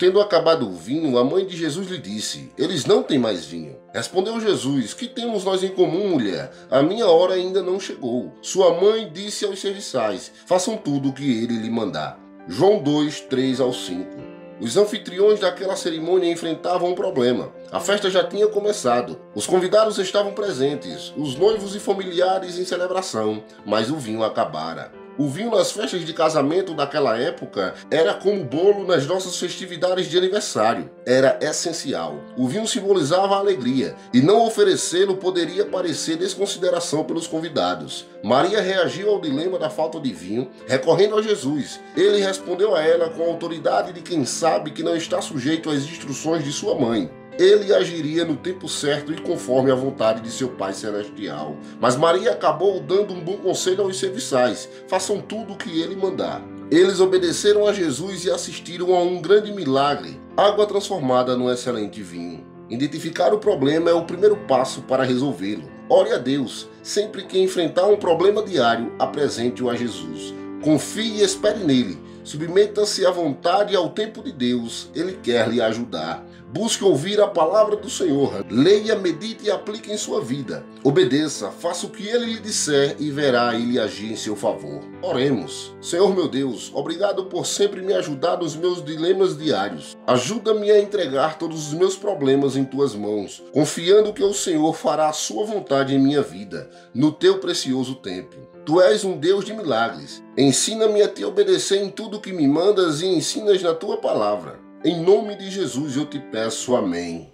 Tendo acabado o vinho, a mãe de Jesus lhe disse: Eles não têm mais vinho. Respondeu Jesus: Que temos nós em comum, mulher? A minha hora ainda não chegou. Sua mãe disse aos serviçais: Façam tudo o que ele lhe mandar. João 2, 3 ao 5. Os anfitriões daquela cerimônia enfrentavam um problema. A festa já tinha começado. Os convidados estavam presentes, os noivos e familiares em celebração, mas o vinho acabara. O vinho nas festas de casamento daquela época era como bolo nas nossas festividades de aniversário. Era essencial. O vinho simbolizava a alegria, e não oferecê-lo poderia parecer desconsideração pelos convidados. Maria reagiu ao dilema da falta de vinho, recorrendo a Jesus. Ele respondeu a ela com a autoridade de quem sabe que não está sujeito às instruções de sua mãe ele agiria no tempo certo e conforme a vontade de seu Pai Celestial. Mas Maria acabou dando um bom conselho aos serviçais: façam tudo o que ele mandar. Eles obedeceram a Jesus e assistiram a um grande milagre água transformada num excelente vinho. Identificar o problema é o primeiro passo para resolvê-lo. Ore a Deus. Sempre que enfrentar um problema diário, apresente-o a Jesus. Confie e espere nele. Submeta-se à vontade e ao tempo de Deus. Ele quer lhe ajudar. Busque ouvir a palavra do Senhor. Leia, medite e aplique em sua vida. Obedeça, faça o que ele lhe disser e verá ele agir em seu favor. Oremos. Senhor meu Deus, obrigado por sempre me ajudar nos meus dilemas diários. Ajuda-me a entregar todos os meus problemas em tuas mãos, confiando que o Senhor fará a sua vontade em minha vida, no teu precioso tempo. Tu és um Deus de milagres. Ensina-me a te obedecer em tudo que me mandas e ensinas na tua palavra. Em nome de Jesus eu te peço, amém.